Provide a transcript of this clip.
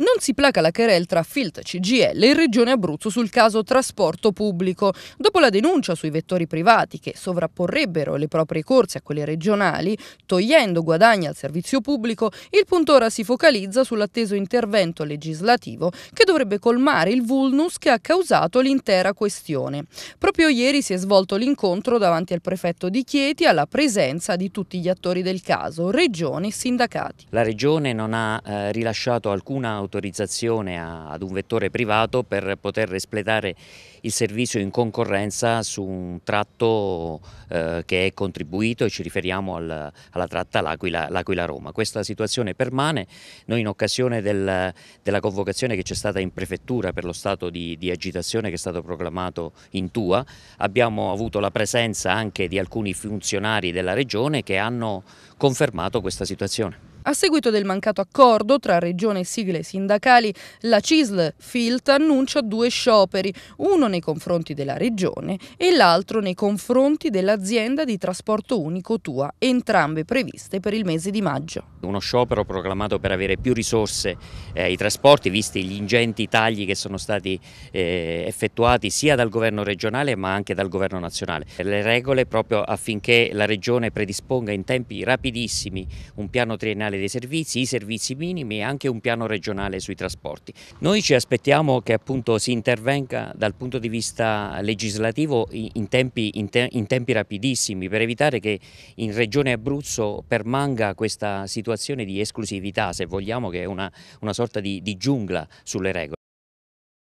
Non si placa la querel tra Filt CGL e Regione Abruzzo sul caso trasporto pubblico. Dopo la denuncia sui vettori privati che sovrapporrebbero le proprie corse a quelle regionali, togliendo guadagni al servizio pubblico, il punto ora si focalizza sull'atteso intervento legislativo che dovrebbe colmare il vulnus che ha causato l'intera questione. Proprio ieri si è svolto l'incontro davanti al prefetto di Chieti alla presenza di tutti gli attori del caso, regioni e sindacati. La regione non ha eh, rilasciato alcuna autorizzazione a, ad un vettore privato per poter espletare il servizio in concorrenza su un tratto eh, che è contribuito e ci riferiamo al, alla tratta L'Aquila-Roma. Questa situazione permane, noi in occasione del, della convocazione che c'è stata in prefettura per lo stato di, di agitazione che è stato proclamato in Tua, abbiamo avuto la presenza anche di alcuni funzionari della regione che hanno confermato questa situazione. A seguito del mancato accordo tra regione e sigle sindacali, la CISL Filt annuncia due scioperi, uno nei confronti della regione e l'altro nei confronti dell'azienda di trasporto unico Tua, entrambe previste per il mese di maggio. Uno sciopero proclamato per avere più risorse eh, ai trasporti, visti gli ingenti tagli che sono stati eh, effettuati sia dal governo regionale ma anche dal governo nazionale. Le regole proprio affinché la regione predisponga in tempi rapidissimi un piano triennale nazionale dei servizi, i servizi minimi e anche un piano regionale sui trasporti. Noi ci aspettiamo che appunto si intervenga dal punto di vista legislativo in tempi, in te, in tempi rapidissimi per evitare che in Regione Abruzzo permanga questa situazione di esclusività, se vogliamo, che è una, una sorta di, di giungla sulle regole.